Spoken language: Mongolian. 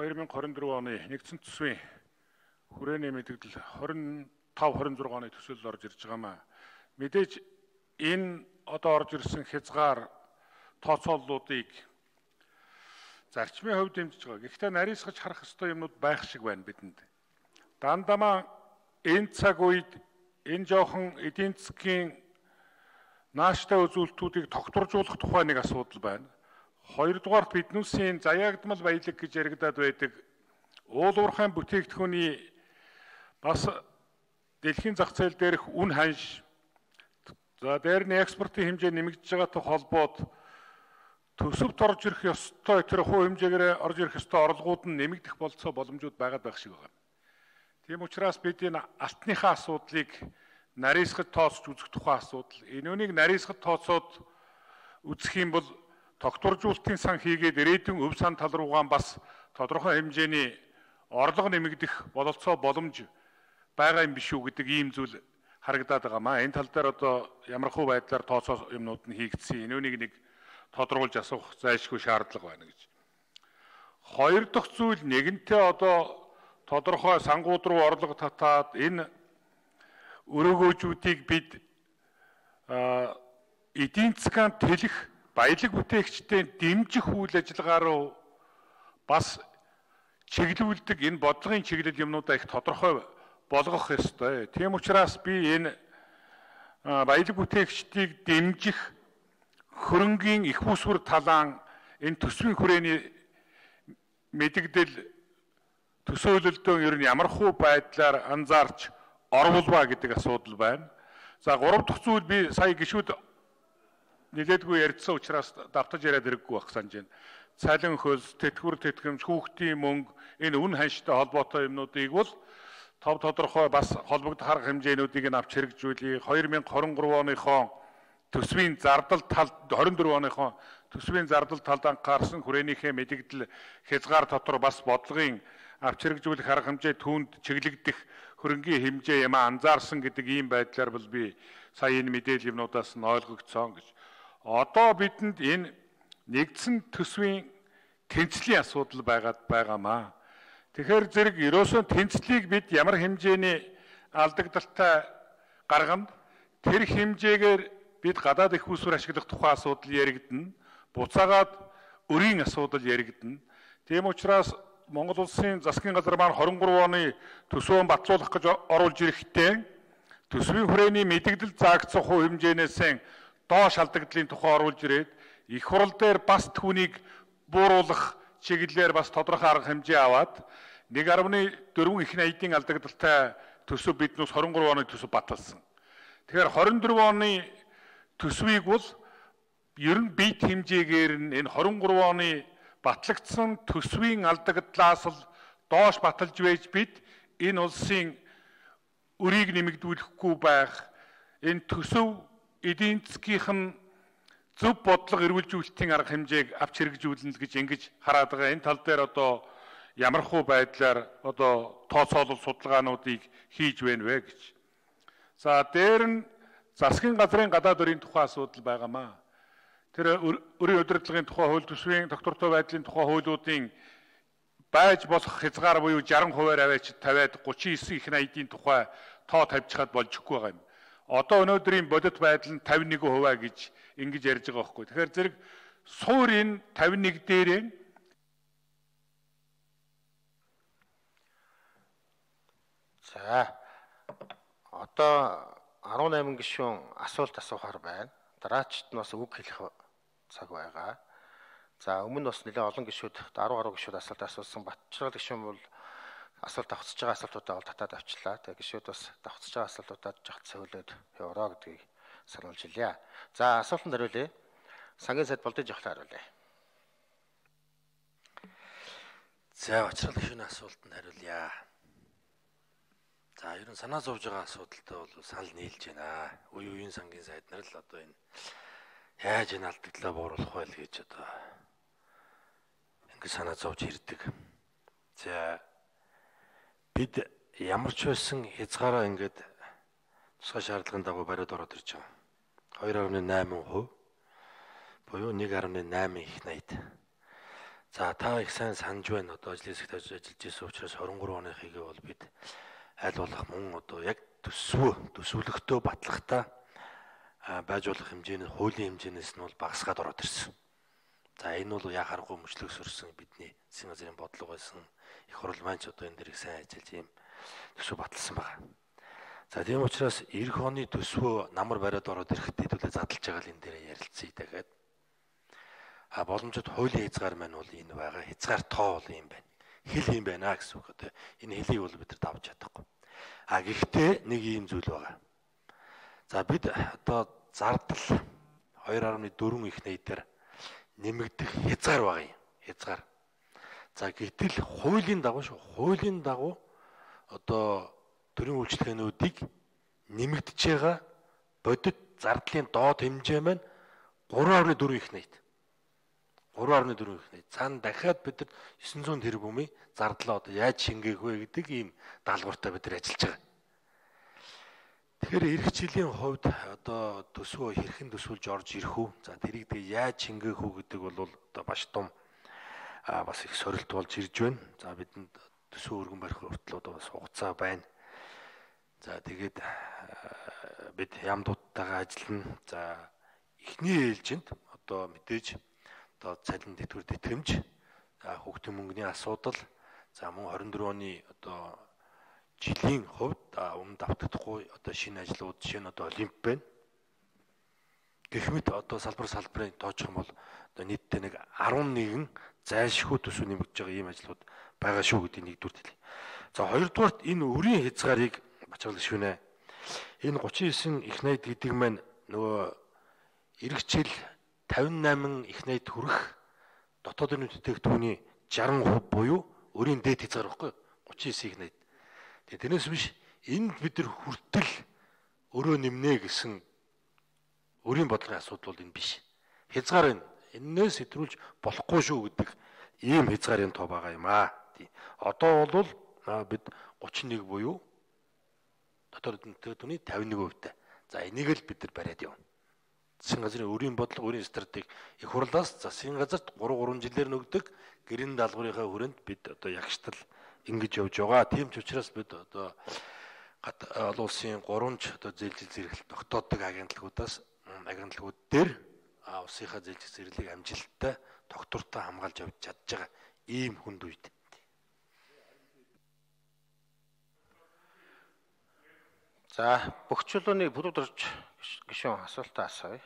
2024 оны нэгдсэн төсвийн хүрээний мэдээлэл 25 26 оны төсөөлөл орж ирж байгаамаа. Мэдээж энэ одоо орж ирсэн хязгаар тооцооллуудыг зарчмын хувьд дэмжиж байгаа. Гэхдээ нарийсгаж харах ёстой юмнууд байх шиг байна бидэнд. Дандамаа энэ цаг үед энэ жоохон эдийн засгийн нааштай үзүүлэлтүүдийг тогтворжуулах тухай нэг асуудал байна. Хоёрдугаарт биднүүсийн заяагдмал баялаг гэж яригадаад байдаг уул уурхайн бүтээгдэхүүний бас дэлхийн зах зээл дээрх үн ханш за дээр нь экспортын хэмжээ нэмэгдэж байгаатай холбоод төсөвт орж ирэх ёстой тэр хувь хэмжээгээр орж ирэх ёстой орлогууд нь нэмэгдэх болцоо боломжууд байгаад байх шиг байна. Тийм учраас бид энэ алтныхаа асуудлыг нарийсгад тооцож үзэх тухай асуудал. Энэ үнийг нарийсгад тооцоод үзэх юм бол тогтворжуулалтын сан хийгээд ирээдүйн өв сан тал руугаан бас тодорхой хэмжээний орлого нэмэгдэх бололцоо боломж байгаа юм биш үү гэдэг ийм зүйл харагдаад байгаамаа. Энэ тал дээр одоо ямархуу байдлаар тооцоо юмнууд нь хийгдсэн. Энэ үнийг нэг тодруулж асуух зайлшгүй шаардлага байна гэж. Хоёр дахь зүйл нэгэнтээ одоо тодорхой сангууд руу орлого татаад энэ өрөөгөөжүүдийг бид эдийн засгийн тэлэх баялаг бүтээгчдийн дэмжих үйл ажиллагаа руу бас чиглүүлдэг энэ бодлогын чиглэл юмнуудаа их тодорхой болгох ёстой. Тийм учраас би энэ баялаг бүтээгчдийг дэмжих хөрөнгийн их усвар талаан энэ төсвийн хүрээний мэдэгдэл төсөөлөлдөө ер нь ямархуу байдлаар анзаарч орволбаа гэдэг асуудал байна. За гурав дахь зүйл би сая гişүүд нилээдгүй ярьдсан учраас давтаж яриад хэрэггүй байх санаж байна. Цалин хөлс, тэтгэвэр тэтгэмж, хүүхдийн мөнгө энэ үн ханштай холбоотой юмнуудыг бол тов тодорхой бас холбогдох арга хэмжээнүүдийг нь авч хэрэгжүүлье. 2023 оныхон төсвийн зардал тал 24 оныхон төсвийн зардал талд анхаарсан хүрээнийхээ мэдэгдэл хязгаар дотор бас бодлогын авч хэрэгжүүлэх арга хэмжээ түүнд чиглэгдэх хөрөнгийн хэмжээ юм анзаарсан гэдэг ийм байдлаар бол би сая энэ мэдээлэл юмнуудаас нь ойлгогдсон гэж одоо бидэнд энэ нэгдсэн төсвийн тэнцлийн асуудал байгаад байгаамаа. Тэгэхээр зэрэг ерөөсөө тэнцлийг бид ямар хэмжээний алдагдaltaй гаргана тэр хэмжээгээр бид гадаад их усүр ашиглах тухай асуудал яригдана. Буцаагаад өрийн асуудал яригдана. Тийм учраас Монгол улсын засгийн газар маань 23 оны төсвөө батлуулах гэж оруулж ирэхдээ төсвийн хүрээний мэдэгдэл заагдсан хувь хэмжээнээс доош алдагдлын тухай оруулж ирээд их хурал дээр бас түүнийг бууруулах чиглэлээр бас тодорхой арга хэмжээ аваад 1.4 их найдын алдагдaltaй төсөв биднээс 23 оны төсөв баталсан. Тэгэхээр 24 оны төсвийг бол ер нь бит хэмжээгээр нь энэ 23 оны батлагдсан төсвийн алдагдлаас л доош баталж байж бид энэ улсын өрийг нэмэгдүүлэхгүй байх энэ төсөв эдийн засгийнх нь зөв бодлого эрүүлжүүлэлтийн арга хэмжээг авч хэрэгжүүлнэ гэж ингэж хараад байгаа. Энэ тал дээр одоо ямархуу байдлаар одоо тооцоолол судалгаануудыг хийж байна вэ гэж. За дээр нь засгийн газрын гадаад өрийн тухай асуудал байгаамаа. Тэр өрийн удирдлагын тухай хууль төсвийн доктортой байдлын тухай хуулиудын байж болох хязгаар буюу 60% аваач 50-аад 39 их найдын тухай тоо тавьж хад болж өгөхгүй байгаа юм одоо өнөөдрийн бодит байдал нь 51% гэж ингэж ярьж байгаа байхгүй. Тэгэхээр зэрэг суур энэ 51 дээрээ За одоо 18 гишүүн асуулт асуухаар байна. Дараачд нь бас үг хэлэх цаг байгаа. За өмнө бас нэлээд олон гишүүд 10 гаруй гишүүд асуулт асуусан. Батчрал гишүүн бол асуулт давхцаж байгаа асуултуудаа бол татаад авчлаа. Тэгээ гişүүд бас давхцаж байгаа асуултуудаа жагт сөөлөд явараа гэдгийг сануулж илье. За асуултанд хариулъя. Сангийн сайд болдож явахлаа хариулъя. За очрол гişүүний асуултанд хариулъя. За ер нь санаа зовж байгаа асуудалтай бол санал нийлж байна. Үе үеийн сангийн сайд нар л одоо энэ яаж энэ алдагдлаа бууруулах вэ гэж одоо ингэ санаа зовж ирдэг. За бид ямар ч байсан хязгаараа ингээд тусгай шаардлагын дагуу бариад ороод ирж байгаа. 2.8% буюу 1.8 их найд. За та их сайн санаж байна. Одоо ажлын хэсэгт ажиллаж байсан учраас 23 оны хийг бол бид аль болох мөн одоо яг төсвөө төсвөлөгтөө батлахтаа байж болох хэмжээний хуулийн хэмжээнээс нь бол багасгаад ороод ирсэн. За энэ бол яа харахгүй мөчлөгс өрсөн бидний засгийн газрын бодлого байсан. Их хурл маань ч одоо энэ дэрийг сайн ажиллаж ийм төсөв баталсан байна. За тийм учраас эх оны төсвөө намар бариад ороод ирэхэд хэдүүлээ задлж байгаа л энэ дээр ярилцъя дахиад. А боломжит хуулийн хязгаар маань бол энэ байгаа. Хязгаар тоо бол юм байна. Хэл юм байна гэсэн үг одоо энэ хэлийг бол бид нар давж чадахгүй. А гэхдээ нэг ийм зүйл байгаа. За бид одоо зардал 2.4 их нээдээр нэмэгдэх хязгаар байгаа юм. Хязгаар. За гэтэл хуулийн дагуу шүү. Хуулийн дагуу одоо төрийн үйлчлэгээнүүдийг нэмэгдэж байгаа бодит зардлын доод хэмжээ маань 3.4 их нээт. 3.4 их нээт. Цаана дахиад бид нар 900 тэрбумын зардлаа одоо яаж шингээх вэ гэдэг ийм даалгавартай бид нар ажиллаж байгаа. Тэгэхээр эх жилийн хувьд одоо төсвөө хэрхэн төсвөлж орж ирэх үү? За тэрийг тэгээ яаж шингээх үү гэдэг бол одоо маш том бас их сорилт болж ирж байна. За бидэнд төсөө өргөн барих хүртэл одоо бас хугацаа байна. За тэгээд бид ямдуудтайгаа ажиллана. За эхний ээлжинд одоо мэдээж одоо цалин тэтгэр тэтгэмж, за хүүхдийн мөнгөний асуудал, за мөн 24 оны одоо жилийн хувьд өмнө давтагдахгүй одоо шинэ ажлууд нь одоо олимп байна. Гэх мэт одоо салбар салбарын тооцох юм бол одоо нийтдээ нэг 11 зайлшгүй төсөв нэмэгдэж байгаа ийм ажлууд байгаа шүү гэдэг нэгдүгээр хэлье. За хоёрдугаарт энэ өрийн хязгаарыг бачаалж шүнэ. Энэ 39 их найд гэдэг маань нөгөө эргэжил 58 их найд хүрэх дотоодын бүтээгдэхүүний 60% буюу өрийн дээд хязгаар байхгүй 39 их найд Тэгээ тэрнээс биш энд бид нар хүртэл өрөө нэмнэ гэсэн өрийн бодлогын асуудал бол энэ биш. Хязгаар энэ. Эннээс хэтрүүлж болохгүй шүү гэдэг ийм хязгаарын тоо байгаа юм аа. Одоо бол бид 31 буюу дотор төдний 51% та. За энийг л бид нар бариад явна. Засгийн газрын өрийн бодлого, өрийн стратеги их хурлаас засгийн газарт 3 3 жилээр нөгдөг гэрэн даалгаврынхаа хүрээнд бид одоо ягштал ингэж явж байгаа. Тийм ч учраас бид одоо олон улсын 3ч одоо зээлжил зэрэглэл тогтоодог агентлагуудаас агентлагууд дээр улсынхаа зээлжил зэрэглэлийг амжилттай тогтвортой хамгаалж явж чадж байгаа ийм хүнд үед. За бүх чулууны бүрд орж гişүүн асуултаа асууя.